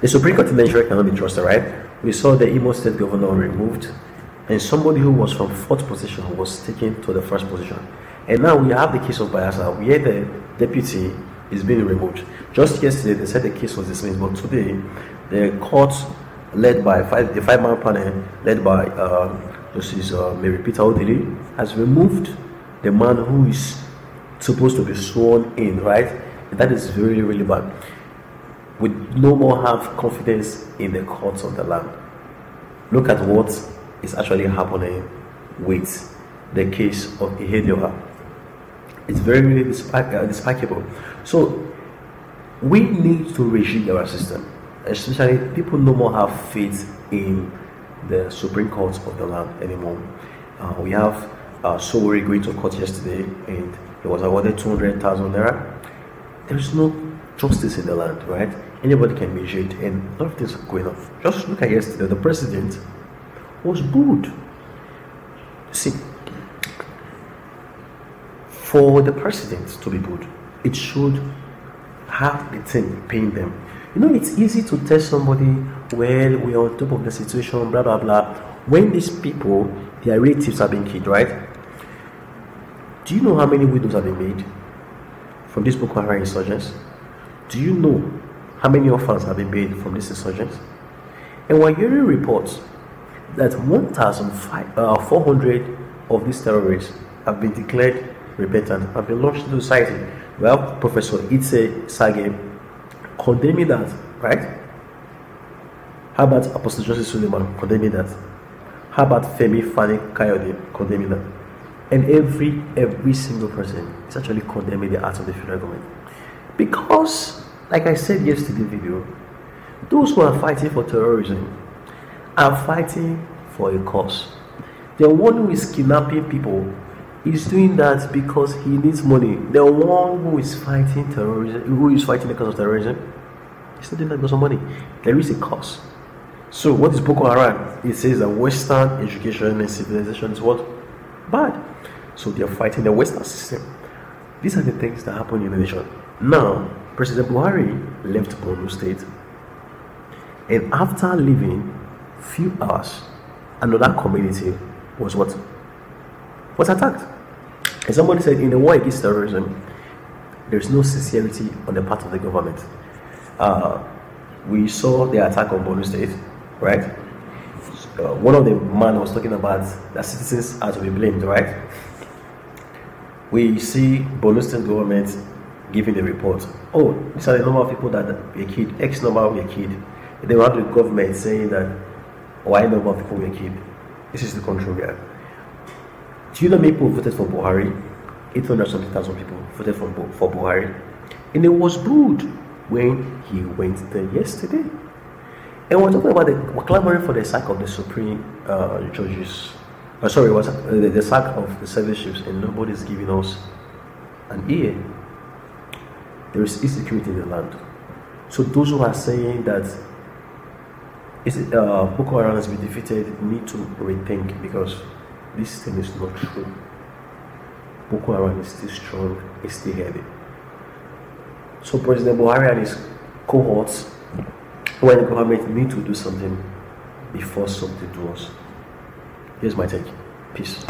The Supreme Court in Nigeria cannot be trusted, right? We saw the Imo State governor removed, and somebody who was from fourth position was taken to the first position. And now we have the case of Bayelsa, where the deputy is being removed. Just yesterday, they said the case was dismissed, but today, the court, led by five, the five-man panel, led by uh, Justice uh, Mary Peter Odili, has removed the man who is supposed to be sworn in, right? And that is really, really bad. We no more have confidence in the courts of the land. Look at what is actually happening with the case of Ihedioha. It's very, really uh, despicable. So, we need to rejig our system, especially people no more have faith in the Supreme Court of the land anymore. Uh, we have uh, Sowore going to court yesterday and he was awarded 200,000 naira. There's no justice in the land, right? Anybody can be jailed and a lot of things are going on. Just look at yesterday, the president was booed. See, for the president to be booed, it should have the thing paying them. You know, it's easy to tell somebody, well, we're on top of the situation, blah, blah, blah. When these people, their relatives are being killed, right? Do you know how many widows have been made from these Boko Haram insurgents? Do you know how many orphans have been made from these insurgents? And we're hearing reports that 1,400 uh, of these terrorists have been declared repentant, have been launched into society. Well, Professor Itse Sagay condemning that, right? How about Apostle Joseph Suleman condemning that? How about Femi Fani Kayode condemning that? And every every single person is actually condemning the acts of the federal government. Because, like I said yesterday video, those who are fighting for terrorism are fighting for a cause. The one who is kidnapping people is doing that because he needs money. The one who is fighting terrorism, who is fighting because of terrorism, is not doing that because of money. There is a cause. So, what is Boko Haram? It says that Western education and civilization is what bad. So they are fighting the Western system. These are the things that happen in the nation. Now, President Buhari left Borno State, and after leaving, few hours, another community was what was attacked. And somebody said, in the war against terrorism, there is no sincerity on the part of the government. Uh, we saw the attack on Borno State, right? Uh, one of the man was talking about that citizens are to be blamed, right? We see Borno State government giving the report. Oh, these are the number of people that were killed, X number were killed. They have the government saying that Y number of people were killed. This is the control we are. Do you know people voted for Buhari? 800 something thousand people voted for, for Buhari. And it was booed when he went there yesterday. And we're talking about the, clamoring for the sack of the Supreme uh, judges Oh, sorry, was the, the sack of the service ships, and nobody's giving us an ear. There is insecurity in the land. So those who are saying that is it, uh, Boko Haram has been defeated need to rethink because this thing is not true. Boko Haram is still strong, it's still heavy. So President Buhari and his cohorts, when the government need to do something before something does. Here's my take. Peace.